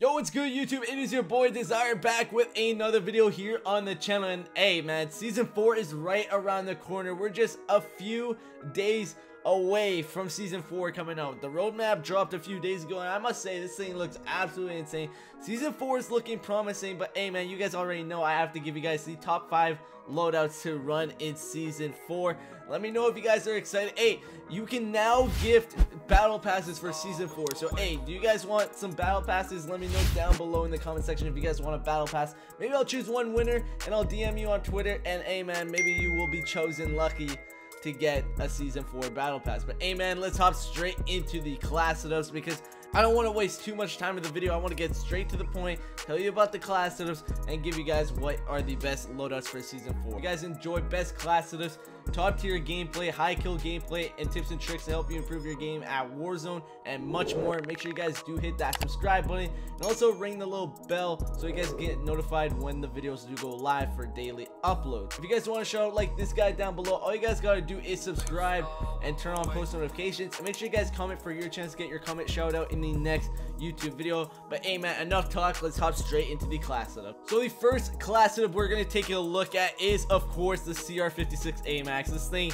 Yo, what's good YouTube? It is your boy Desiire back with another video here on the channel and hey man, season 4 is right around the corner. We're just a few days away from season 4 coming out. The roadmap dropped a few days ago and I must say this thing looks absolutely insane. Season 4 is looking promising but hey man, you guys already know I have to give you guys the top 5 loadouts to run in season 4. Let me know if you guys are excited. Hey, you can now gift battle passes for season 4. So hey, do you guys want some battle passes? Let me know down below in the comment section if you guys want a battle pass. Maybe I'll choose one winner and I'll DM you on Twitter and hey man, maybe you will be chosen lucky to get a season 4 battle pass. But hey man, let's hop straight into the class setups because I don't want to waste too much time in the video. I want to get straight to the point, tell you about the class setups, and give you guys what are the best loadouts for season 4. If you guys enjoy best class setups, top tier gameplay, high kill gameplay, and tips and tricks to help you improve your game at Warzone and much more. Make sure you guys do hit that subscribe button and also ring the little bell so you guys get notified when the videos do go live for daily uploads. If you guys want to show out like this guy down below, all you guys got to do is subscribe and turn on post notifications. And make sure you guys comment for your chance to get your comment shout out in the next YouTube video. But hey man, enough talk. Let's hop straight into the class setup. So the first class setup we're going to take a look at is of course the CR56 AMAX. This thing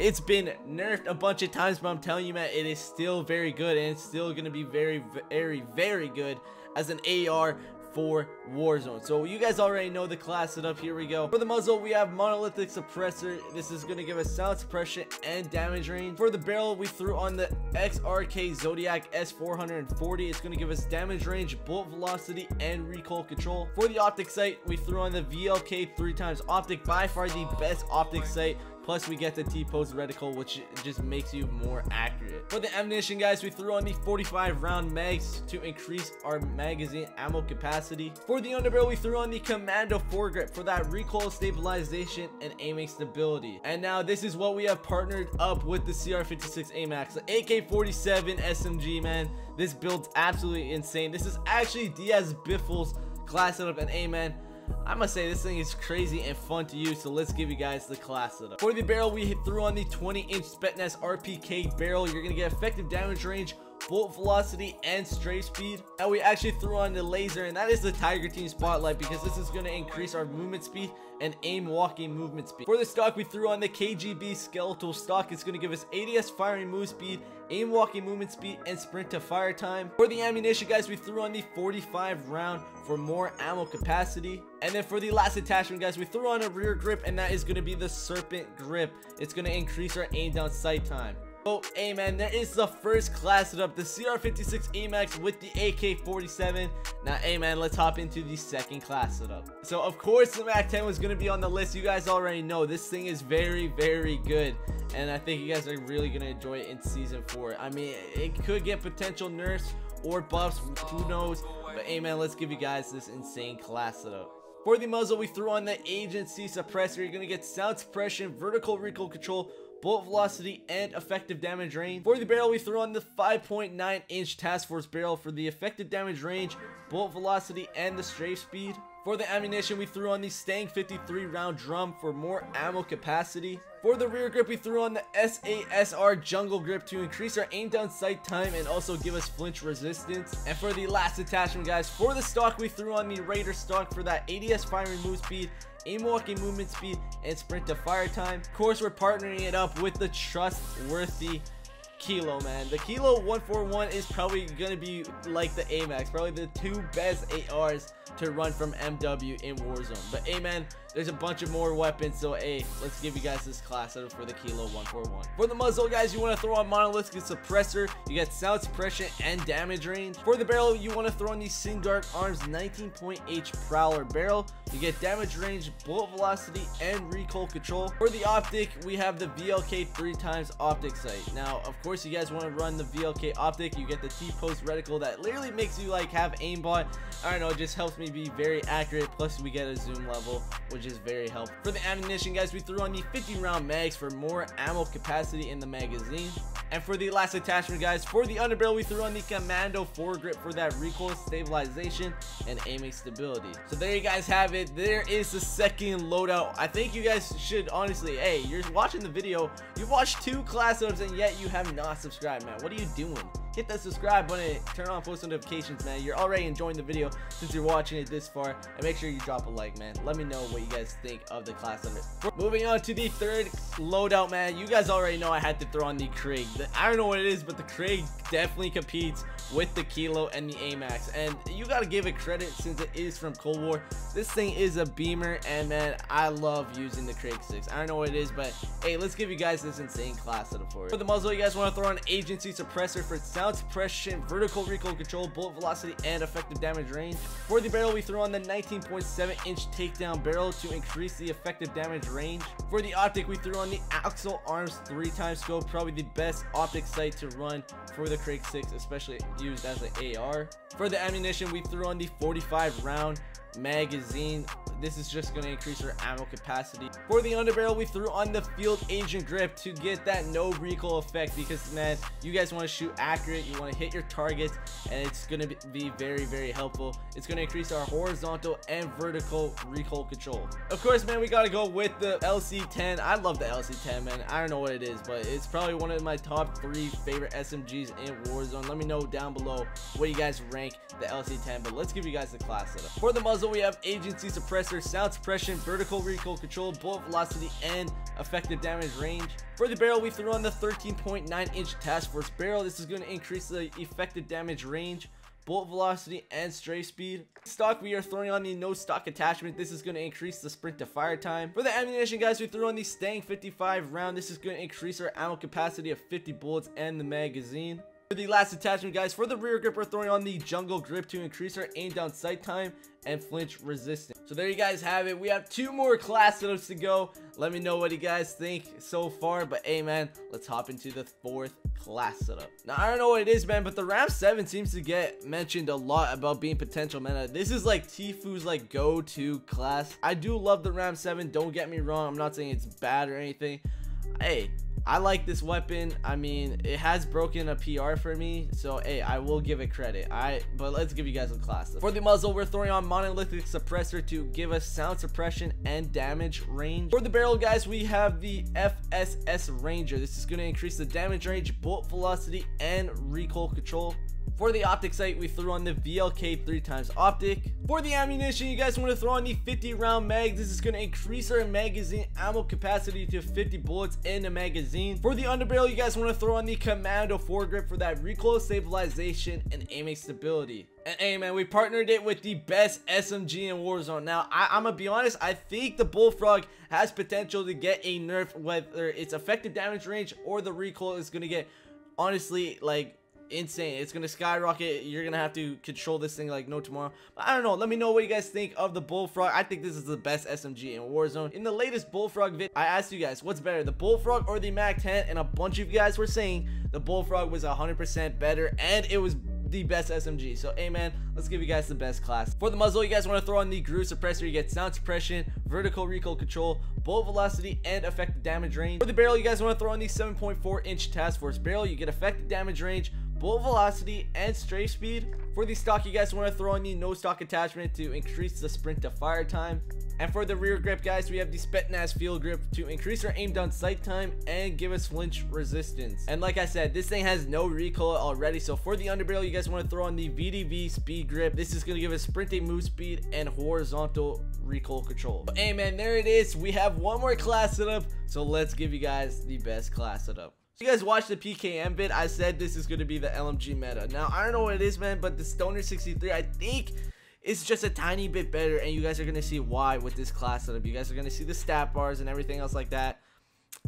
it's been nerfed a bunch of times, but I'm telling you, man, it is still very good, and it's still going to be very, very, very good as an AR for Warzone. So you guys already know the class setup. Here we go. For the muzzle, we have Monolithic Suppressor. This is going to give us sound suppression and damage range. For the barrel, we threw on the XRK Zodiac S440. It's going to give us damage range, bolt velocity, and recoil control. For the optic sight, we threw on the VLK 3 times optic. By far the best optic sight Plus, we get the T-post reticle, which just makes you more accurate. For the ammunition, guys, we threw on the 45 round mags to increase our magazine ammo capacity. For the underbarrel, we threw on the Commando foregrip for that recoil stabilization and aiming stability. And now this is what we have partnered up with the CR56 AMAX. The AK-47 SMG, man. This build's absolutely insane. This is actually Diaz Biffle's class setup and amen. I must say this thing is crazy and fun to use, so let's give you guys the class setup. For the barrel, we threw on the 20-inch Spetsnaz RPK barrel. You're going to get effective damage range, bullet velocity, and strafe speed. And we actually threw on the laser, and that is the Tiger Team Spotlight because this is going to increase our movement speed and aim walking movement speed. For the stock, we threw on the KGB Skeletal stock. It's going to give us ADS firing move speed, aim walking movement speed, and sprint to fire time. For the ammunition, guys, we threw on the 45 round for more ammo capacity. And then for the last attachment, guys, we threw on a rear grip, and that is going to be the Serpent Grip. It's going to increase our aim down sight time. Oh, hey man, there is the first class setup, the CR56 AMAX with the AK-47. Now, hey man, let's hop into the second class setup. So, of course, the MAC-10 was going to be on the list. You guys already know this thing is very, very good. And I think you guys are really going to enjoy it in Season 4. I mean, it could get potential nerfs or buffs, who knows. But hey man, let's give you guys this insane class setup. For the muzzle, we threw on the agency suppressor. You're going to get sound suppression, vertical recoil control, bullet velocity, and effective damage range. For the barrel, we threw on the 5.9 inch Task Force barrel for the effective damage range, bullet velocity, and the strafe speed. For the ammunition, we threw on the Stang 53 round drum for more ammo capacity. For the rear grip, we threw on the SASR jungle grip to increase our aim down sight time and also give us flinch resistance. And for the last attachment, guys, for the stock, we threw on the Raider stock for that ADS firing move speed aim walking movement speed, and sprint to fire time. Of course, we're partnering it up with the trustworthy Kilo, man. The Kilo 141 is probably going to be like the AMAX, probably the two best ARs to run from MW in Warzone. But hey man, there's a bunch of more weapons, so hey, let's give you guys this class setup for the Kilo 141. For the muzzle, guys, you want to throw on Monolithic Suppressor, you get sound suppression and damage range. For the barrel, you want to throw on the Singuard Arms 19.H Prowler barrel, you get damage range, bullet velocity, and recoil control. For the optic, we have the VLK 3 times optic sight. Now, of course, you guys want to run the VLK optic, you get the T-post reticle that literally makes you like have aimbot. I don't know, it just helps me be very accurate. Plus, we get a zoom level, which is very helpful. For the ammunition, guys, we threw on the 50 round mags for more ammo capacity in the magazine. And for the last attachment, guys, for the underbarrel, we threw on the Commando foregrip for that recoil stabilization and aiming stability. So there you guys have it. There is the second loadout. I think you guys should honestly, hey, you're watching the video, you've watched two class setups and yet you have not subscribed, man. What are you doing? Hit that subscribe button, turn on post notifications, man. You're already enjoying the video since you're watching it this far, and make sure you drop a like, man. Let me know what you guys think of the class of it. Moving on to the third loadout, man. You guys already know I had to throw on the Krig. I don't know what it is, but the Krig definitely competes with the Kilo and the AMAX, and you gotta give it credit since it is from Cold War. This thing is a beamer, and man, I love using the Krig 6. I don't know what it is, but hey, let's give you guys this insane class setup for it. For the muzzle, you guys want to throw on Agency Suppressor for sound suppression, vertical recoil control, bullet velocity, and effective damage range. For the barrel, we throw on the 19.7 inch takedown barrel to increase the effective damage range. For the optic, we threw on the Axial Arms 3 times scope, probably the best optic sight to run for the Krig 6, especially used as an AR. For the ammunition, we threw on the 45 round magazine this is just going to increase our ammo capacity. For the underbarrel we threw on the field agent grip to get that no recoil effect because man you guys want to shoot accurate you want to hit your targets and it's going to be very very helpful. It's going to increase our horizontal and vertical recoil control. Of course man we got to go with the lc10 i love the lc10 man. I don't know what it is but it's probably one of my top three favorite smgs in warzone. Let me know down below what you guys rank the lc10 but let's give you guys the class setup. For the muzzle we have agency suppressor sound suppression vertical recoil control bullet velocity and effective damage range. For the barrel we threw on the 13.9 inch task force barrel. This is going to increase the effective damage range bolt velocity and strafe speed. Stock we are throwing on the no stock attachment. This is going to increase the sprint to fire time. For the ammunition guys we threw on the stang 55 round. This is going to increase our ammo capacity of 50 bullets and the magazine. For the last attachment guys for the rear grip we're throwing on the jungle grip to increase our aim down sight time and flinch resistance so there you guys have it. We have two more class setups to go. Let me know what you guys think so far but hey man let's hop into the fourth class setup. Now i don't know what it is man but the ram 7 seems to get mentioned a lot about being potential man. Uh, this is like Tfue's like go-to class. I do love the ram 7 don't get me wrong i'm not saying it's bad or anything. Hey I like this weapon. I mean, it has broken a PR for me, so hey, I will give it credit. I but let's give you guys a class. For the muzzle, we're throwing on monolithic suppressor to give us sound suppression and damage range. For the barrel, guys, we have the FSS Ranger. This is going to increase the damage range, bolt velocity, and recoil control. For the optic sight, we threw on the VLK 3 times optic. For the ammunition, you guys want to throw on the 50 round mag. This is going to increase our magazine ammo capacity to 50 bullets in a magazine. For the underbarrel, you guys want to throw on the Commando foregrip for that recoil stabilization and aiming stability. And hey man, we partnered it with the best SMG in Warzone. Now, I, am gonna be honest, I think the Bullfrog has potential to get a nerf, whether it's effective damage range or the recoil is gonna get, honestly, like, insane. It's gonna skyrocket. You're gonna have to control this thing like no tomorrow. But I don't know. Let me know what you guys think of the Bullfrog. I think this is the best SMG in Warzone. In the latest Bullfrog vid, I asked you guys what's better, the Bullfrog or the MAC-10, and a bunch of you guys were saying the Bullfrog was 100% better, and it was the best SMG. So, hey man, let's give you guys the best class. For the muzzle, you guys want to throw on the GRU suppressor. You get sound suppression, vertical recoil control, bullet velocity, and effective damage range. For the barrel, you guys want to throw on the 7.4 inch task force barrel. You get effective damage range, bullet velocity, and strafe speed. For the stock, you guys want to throw in the no stock attachment to increase the sprint to fire time. And for the rear grip, guys, we have the Spetsnaz field grip to increase our aim down sight time and give us flinch resistance. And like I said, this thing has no recoil already. So for the underbarrel, you guys want to throw on the VDV speed grip. This is going to give us sprinting move speed and horizontal recoil control. But hey man, there it is. We have one more class setup. So let's give you guys the best class setup you guys watched the PKM bit, I said this is going to be the LMG meta. Now, I don't know what it is, man, but the Stoner 63, I think it's just a tiny bit better, and you guys are going to see why with this class setup. You guys are going to see the stat bars and everything else like that.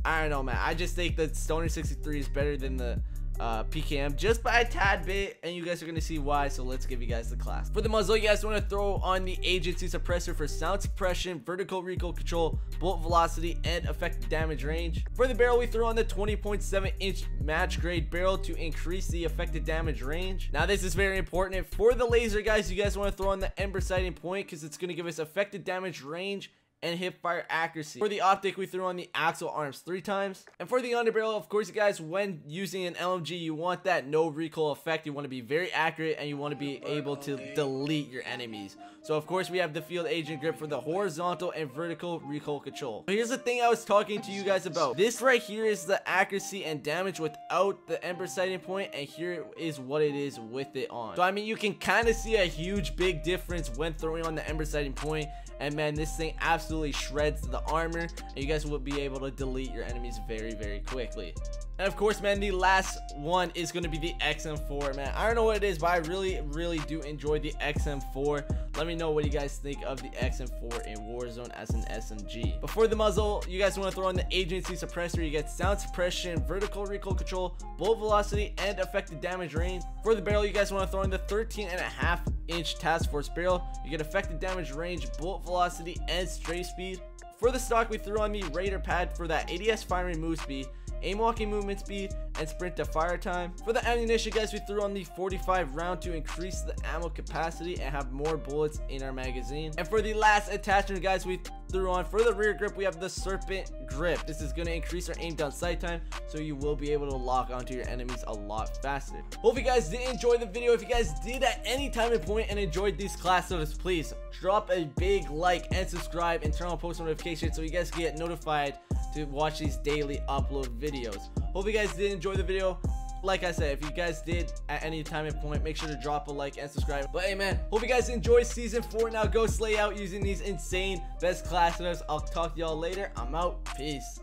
I don't know, man. I just think that Stoner 63 is better than the uh, PKM just by a tad bit and you guys are to see why so let's give you guys the class. For the muzzle you guys want to throw on the agency suppressor for sound suppression vertical recoil control bolt velocity and effective damage range. For the barrel we throw on the 20.7 inch match grade barrel to increase the effective damage range. Now this is very important. For the laser guys you guys want to throw on the ember sighting point because it's going to give us effective damage range and hip fire accuracy. For the optic, we threw on the axial arms three times. And for the underbarrel, of course, you guys, when using an LMG, you want that no recoil effect. You want to be very accurate and you want to be able to delete your enemies. So of course we have the field agent grip for the horizontal and vertical recoil control. But here's the thing I was talking to you guys about. This right here is the accuracy and damage without the ember sighting point and here is what it is with it on. So I mean you can kind of see a huge big difference when throwing on the ember sighting point and man this thing absolutely shreds the armor and you guys will be able to delete your enemies very very quickly. And of course, man, the last one is going to be the XM4, man. I don't know what it is, but I really, really do enjoy the XM4. Let me know what you guys think of the XM4 in Warzone as an SMG. Before the muzzle, you guys want to throw in the agency suppressor. You get sound suppression, vertical recoil control, bullet velocity, and effective damage range. For the barrel, you guys want to throw in the 13 and a half inch task force barrel. You get effective damage range, bullet velocity, and strafe speed. For the stock, we threw on the Raider pad for that ADS firing move speed aim walking movement speed, and sprint to fire time. For the ammunition guys, we threw on the 45 round to increase the ammo capacity and have more bullets in our magazine. And for the last attachment guys, we threw on for the rear grip, we have the serpent grip. This is going to increase our aim down sight time, so you will be able to lock onto your enemies a lot faster. Hope you guys did enjoy the video. If you guys did at any time and point and enjoyed these class notes, please drop a big like and subscribe and turn on post notifications so you guys get notified to watch these daily upload videos. Hope you guys did enjoy the video. Like I said, if you guys did at any time and point, make sure to drop a like and subscribe. But hey man, hope you guys enjoy season 4. Now go slay out using these insane best class notes. I'll talk to y'all later. I'm out. Peace.